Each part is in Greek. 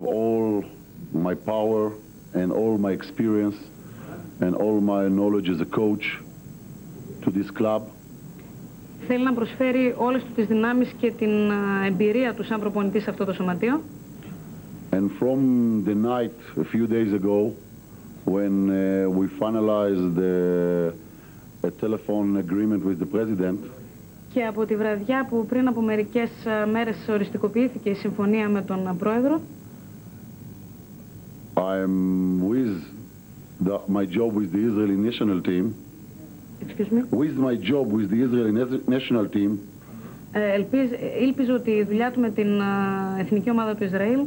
all my power and all my experience and all my knowledge as a coach to this club. Θέλει να προσφέρει όλες του τις δυνάμεις και την α, εμπειρία τους σαν προπονητής σε αυτό το σωματείο; And from the night a few days ago, when uh, we finalized the, a telephone agreement with the president, Και από τη βραδιά που πριν από μερικές α, μέρες οριστικοποιήθηκε η συμφωνία με τον α, πρόεδρο, I'm with the, my job with the Israeli national team, excuse me, with my job with the Israeli nas- national team, ε, ελπίζ, ήλπιζε ότι η δουλειά του με την α, εθνική ομάδα του Ισραήλ.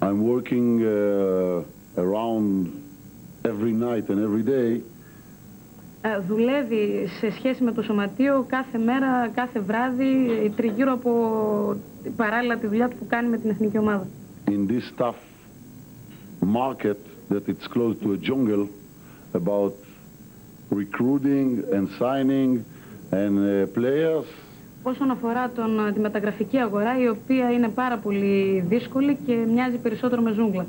I'm working uh, around every night and every day. Ε, δουλεύει σε σχέση με το σωματείο κάθε μέρα, κάθε βράδυ, ε, τριγύρω από παράλληλα τη δουλειά του που κάνει με την εθνική ομάδα. in this tough market that it's close to a jungle about recruiting and signing and uh, players. Όσον αφορά τον, τη μεταγραφική αγορά, η οποία είναι πάρα πολύ δύσκολη και μοιάζει περισσότερο με ζούγκλα.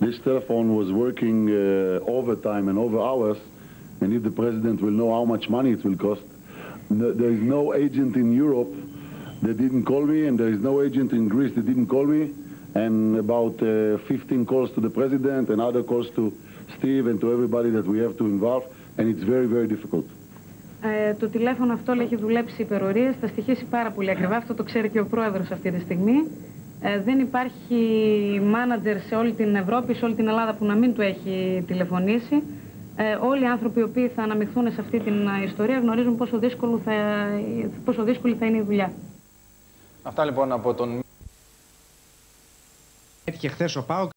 This telephone was working uh, overtime and over hours, and if the president will know how much money it will cost, no, there is no agent in Europe that didn't call me, and there is no agent in Greece that didn't call me, And about uh, 15 calls to the president and other calls to Steve and to everybody that we have to involve, and it's very, very difficult. Ε, το τηλέφωνο αυτό λέει, έχει δουλέψει υπερορίες, θα στοιχήσει πάρα πολύ ακριβά. Αυτό το ξέρει και ο πρόεδρος αυτή τη στιγμή. Ε, δεν υπάρχει μάνατζερ σε όλη την Ευρώπη, σε όλη την Ελλάδα που να μην του έχει τηλεφωνήσει. Ε, όλοι οι άνθρωποι οι οποίοι θα αναμειχθούν σε αυτή την ε, ιστορία γνωρίζουν πόσο, δύσκολο θα, πόσο δύσκολη θα είναι η δουλειά. Αυτά λοιπόν από τον Έτυχε χθες ο Πάοκ